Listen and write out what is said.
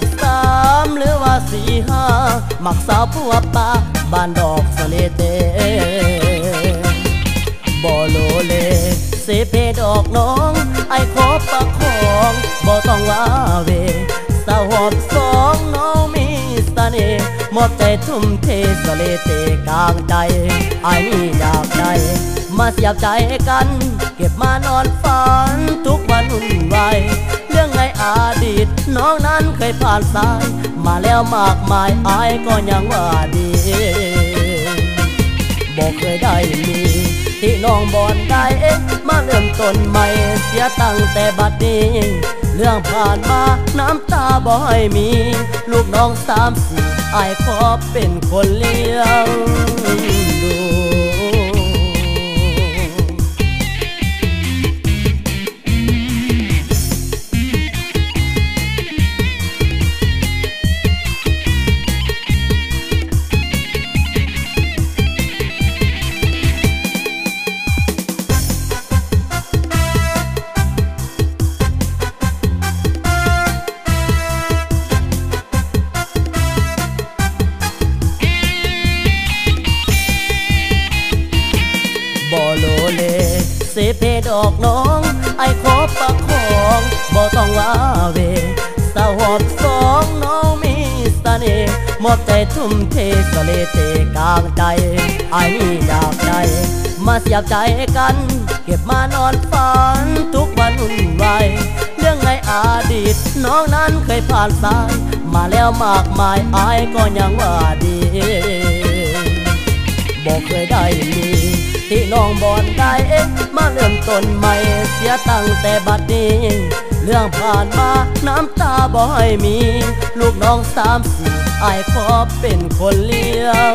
กสามหรือว่าสี่ห้ามักสาวผัวป่าบ้านดอกสะเลเตบ่โลเลเสเพดอกน้อง ไอขอประคองบ่ต้องว่าเวสาวหอบสองน้องมีเสน่ห์หมดใจทุ่มเทสะเลเตกลางใจไอ้นี่อยากได้มาเสียบใจกัน เก็บมานอนฝันทุกวันหุ่นวายเรื่องในอดีต น้องนั้นเคยผ่านสาย มาแล้วมากมายอายก็ยังว่าดีบอกเคยได้มีที่น้องบอนได้มาเริ่มต้นใหม่เสียตั้งแต่บัดนี้ เรื่องผ่านมาน้ำตาบ่อยมี ลูกน้องสามสี่อายขอเป็นคนเลี้ยง เพดอกน้องไอขอประคองบ่ต้องว่าเวสาวหอบสองน้องมีเสน่ห์มอบใจทุ่มเทสเลเตกลางใจไอ้นี่อยากได้มาเสียบใจกัน เก็บมานอนฝันทุกวันวุ่นวายเรื่องในอดีต น้องนั้นเคยผ่านสายมาแล้วมากมายอายก็ยังว่าดีบอกเคยได้มี ที่น้องบอนได้มาเริ่มต้นใหม่เสียตั้งแต่บัดนี้ เรื่องผ่านมาน้ำตาบ่อยมี ลูกน้องสามสี่อายขอเป็นคนเลี้ยง